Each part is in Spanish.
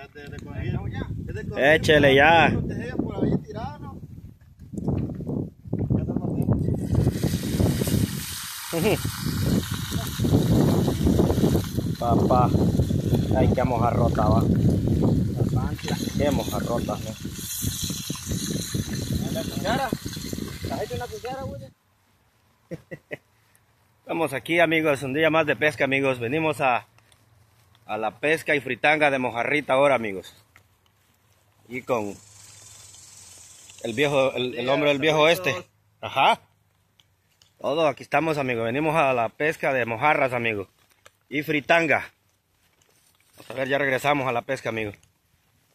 ya te coger, Échele ya. Ya. Papá. Ay, qué mojarrota va. Qué mojarrota, ¿no? ¿La cuchara? ¿Has hecho una cuchara, güey? Estamos aquí, amigos. Un día más de pesca, amigos. Venimos a, a la pesca y fritanga de mojarrita ahora, amigos. Y con el viejo, el, hombre del viejo este. Ajá. Todo, aquí estamos, amigos. Venimos a la pesca de mojarras, amigos. Y fritanga. Vamos a ver, ya regresamos a la pesca, amigos.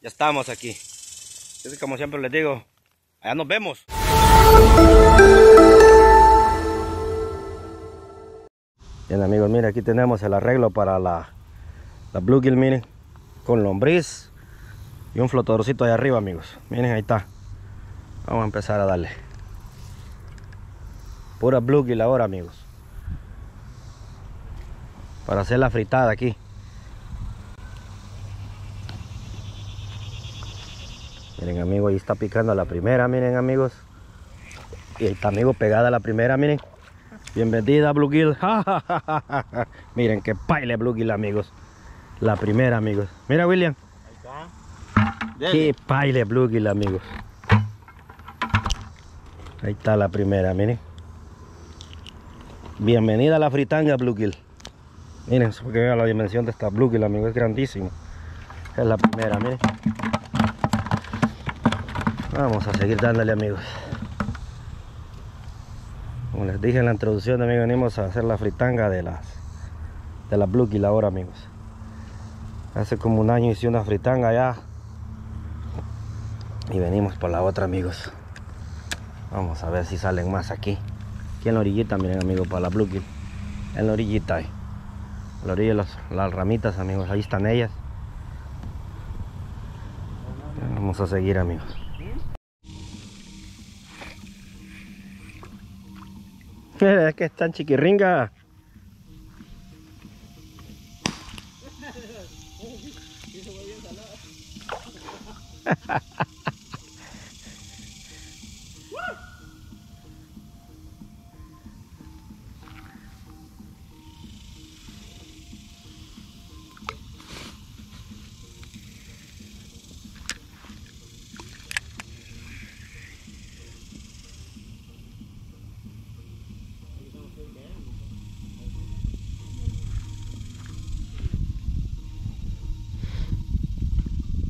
Ya estamos aquí. Que, como siempre les digo, allá nos vemos. Bien amigos, miren aquí tenemos el arreglo para la, la bluegill, miren, con lombriz y un flotadorcito ahí arriba amigos. Miren, ahí está. Vamos a empezar a darle. Pura bluegill ahora amigos. Para hacer la fritada aquí. Miren amigos, ahí está picando la primera, miren amigos. Y ahí está amigo pegada la primera, miren. Bienvenida Bluegill. Miren qué paile Bluegill amigos. La primera amigos. Mira William. Ahí está. Qué paile Bluegill amigos. Ahí está la primera, miren. Bienvenida a la fritanga Bluegill. Miren, para que vean la dimensión de esta Bluegill amigos. Es grandísimo. Es la primera, miren. Vamos a seguir dándole amigos. Como les dije en la introducción, amigos, venimos a hacer la fritanga de las de la bluegill ahora, amigos. Hace como un año hice una fritanga ya. Y venimos por la otra, amigos. Vamos a ver si salen más aquí. Aquí en la orillita, miren, amigos, para la bluegill. En la orillita ahí. La orilla las, las ramitas, amigos, ahí están ellas. Vamos a seguir, amigos. Es que están chiquirringa.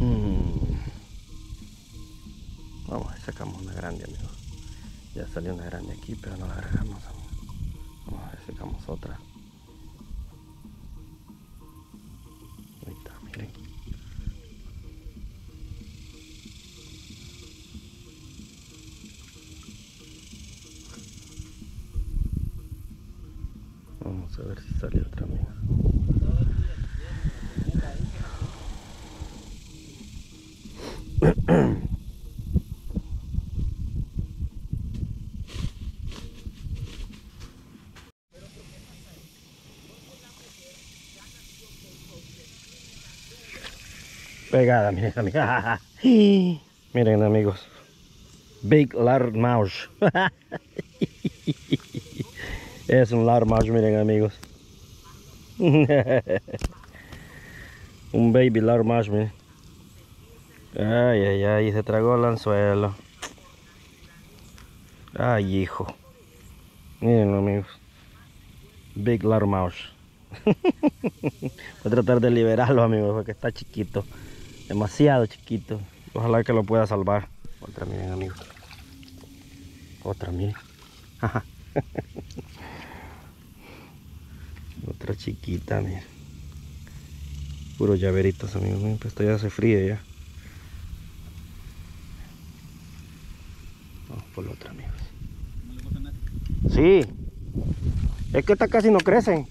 Mm-hmm. Sacamos una grande, amigo. Ya salió una grande aquí, pero no la amigo. Vamos a ver si sacamos otra. Ahí está, miren. Vamos a ver si sale otra, amigo. Pegada, miren amigos. miren amigos. Big largemouth. es un largemouth, miren amigos. un baby largemouth, miren. Ay, ay, ay, se tragó el anzuelo. Ay, hijo. Miren amigos. Big largemouth. Voy a tratar de liberarlo, amigos, porque está chiquito. Demasiado chiquito. Ojalá que lo pueda salvar. Otra, miren, amigos. Otra, miren. Otra chiquita, miren. Puros llaveritos, amigos. Miren, pues esto ya se fríe ya. Vamos por la otra, amigos. Sí. Es que estas casi no crecen.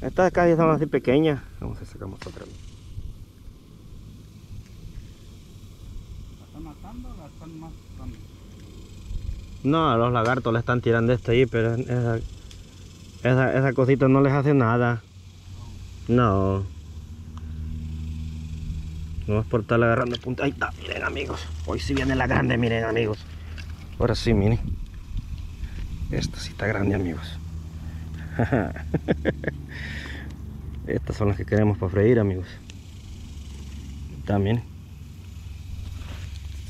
Estas casi son así pequeñas. Vamos a sacamos otra. ¿La están matando o la están matando? No, los lagartos le están tirando esto ahí, pero esa, esa, esa cosita no les hace nada. No. No es por estar agarrando punta. Ahí está, miren amigos. Hoy sí viene la grande, miren amigos. Ahora sí, miren. Esta sí está grande, amigos. Estas son las que queremos para freír, amigos. También.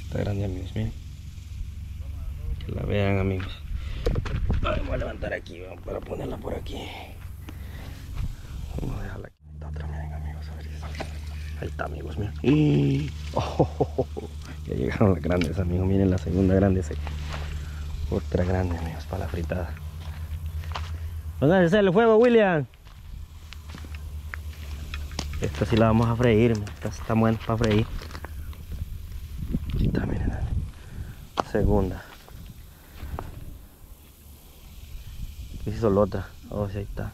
Está grande, amigos, miren. Vean, amigos. Voy a levantar aquí, vamos, para ponerla por aquí. Vamos a dejarla aquí. Otra, miren, amigos. A ver si. Ahí está, amigos, miren. Y... Oh. Ya llegaron las grandes, amigos. Miren la segunda grande. esa. Otra grande, amigos, para la fritada. ¿Dónde a hacer el fuego, William? Esta sí la vamos a freír, esta está buena para freír. Está, miren. Segunda. ¿Qué hizo la otra? Oh, sí, ahí está.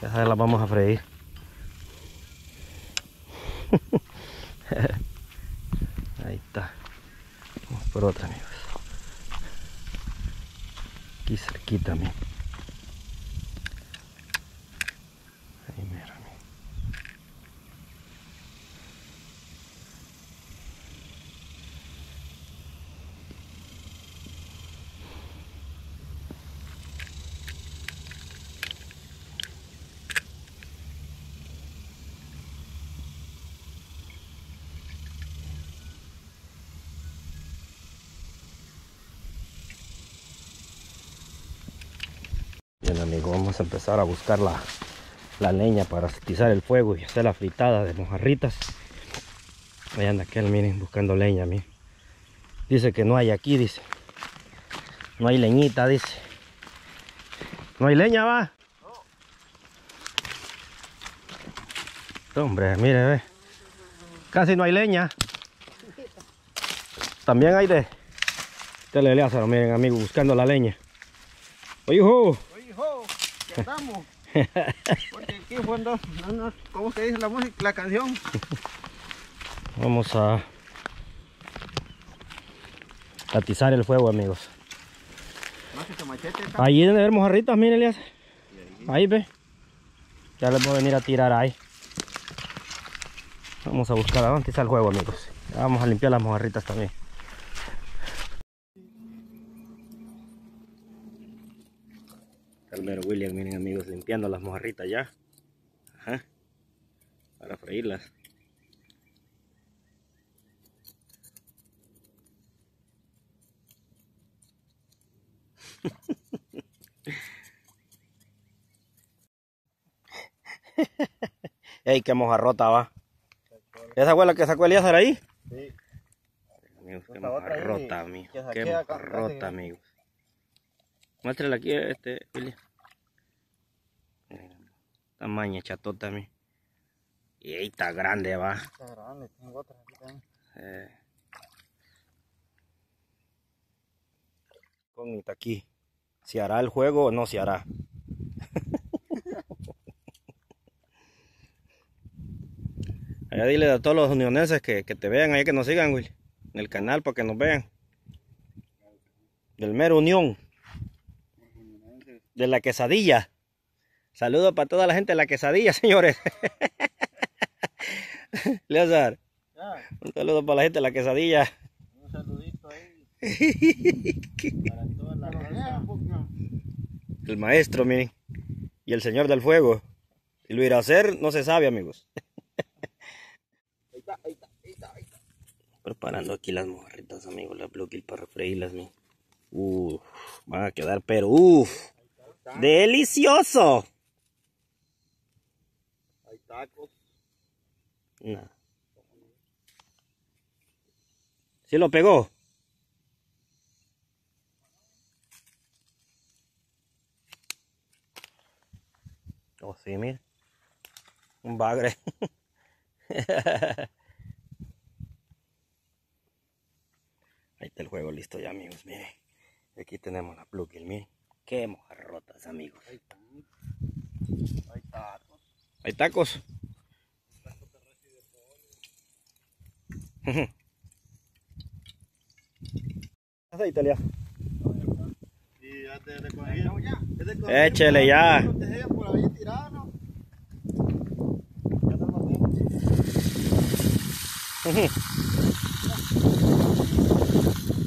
Esa la vamos a freír. ahí está. Vamos por otra, amigos. Aquí cerquita, miren. Ahí mira, miren. Amigo, vamos a empezar a buscar la, leña para atizar el fuego y hacer la fritada de mojarritas. Ahí anda aquel, miren, buscando leña, miren. Dice que no hay aquí, dice. No hay leñita, dice. No hay leña, va. Hombre, mire, ve. Casi no hay leña. También hay de... Tele Lázaro, miren, amigo, buscando la leña. Oye, hijo. Oye, hijo, ¿qué andamos? Porque aquí fue no, no, ¿cómo se dice la música, la canción? Vamos a atizar el fuego, amigos. Ahí deben de ver mojarritas, miren, Elias. Ahí ve. Ya les voy a venir a tirar ahí. Vamos a buscar a atizar el fuego, amigos. Ya vamos a limpiar las mojarritas también. William, miren amigos, limpiando las mojarritas ya. Ajá. Para freírlas. Ey, qué mojarrota va. ¿Esa fue la que sacó Elías ahí? Sí. Amigos, qué mojarrota, amigo. que saqué Qué mojarrota, amigos. Muéstrala aquí, este, William. Tamaña chatota, mi. Y ahí está grande, va. Está grande, tengo otra aquí también. Eh. Aquí. ¿Se hará el juego o no se hará? Allá dile a todos los unioneses que, que te vean ahí, que nos sigan, Will. En el canal para que nos vean. Del mero unión. De la quesadilla. Saludos para toda la gente de la quesadilla, señores. Leazar, un saludo para la gente de la quesadilla. un saludito ahí. para toda la. El maestro, miren. Y el señor del fuego. Si lo irá a hacer, no se sabe, amigos. Ahí está, ahí está, ahí está, ahí está. Preparando aquí las mojarritas, amigos. La Blue Kill para freírlas, miren. Uf, van a quedar, pero uf. ¡Delicioso! Tacos. No. ¿Sí lo pegó? Oh, sí, mira. Un bagre. Ahí está el juego listo ya, amigos. Miren. Aquí tenemos la Kill, miren. Qué mojarrotas, amigos. Hay tacos. Aceite, Lea. Y ya te recogí. Ya. Échele ya. Por ahí tirado.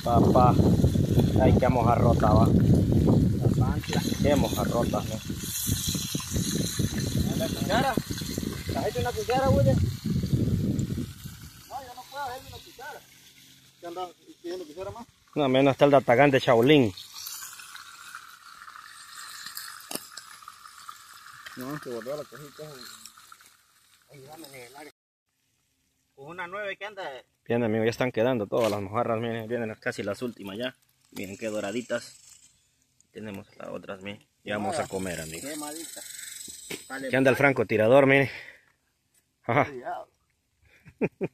Papá. Ay, qué mojarrota va. Qué mojarrota, ¿no? ¿La cuchara? ¿Trajiste una cuchara, William? No, yo no puedo hacerle una cuchara. ¿Qué andas pidiendo cuchara más? No, menos está el datagán de Shaolin. No, que volvió a la cajita. Ayúdame en el área. Con una nueve que anda. Bien, amigo, ya están quedando todas las mojarras, miren, vienen casi las últimas ya. Miren qué doraditas. Tenemos las otras, miren. Ya vamos a comer, amigo. Quemadita. Aquí anda el francotirador, miren. Ajá.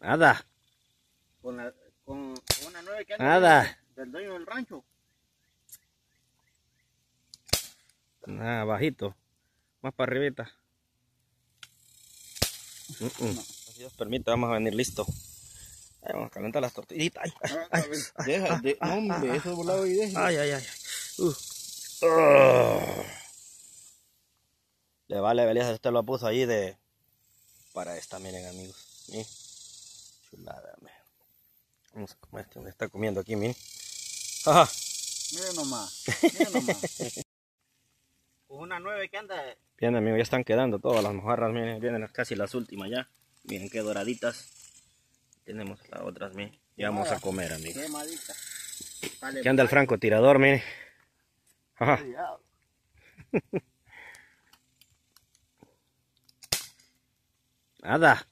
Nada, Con, la, con una nueve que anda. nada. Del dueño del rancho. Nada, bajito. Más para arribita. Mm, mm. Si Dios permite, vamos a venir listo. Ahí vamos a calentar las tortillitas. Ay, ay, ay, Deja, de, no, hombre, eso es volado y deja. ay, ay, ay. Uh. Le vale, Belías, usted lo puso ahí de... Para esta, miren, amigos. Miren. Chulada, miren. Vamos a comer este, donde está comiendo aquí, miren. Ajá. Miren nomás. Miren nomás. Una nueve que anda. Bien, amigos, ya están quedando todas las mojarras, miren, vienen casi las últimas ya. Miren qué doraditas. Tenemos las otras, miren. Ya vamos a comer, amigos. Quemadita. Aquí anda el francotirador, miren. Ajá. Nada,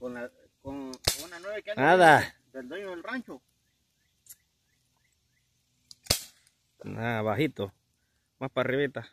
Con, la, con una nueve que nada. Del dueño del rancho. Nada, bajito. Más para arribita.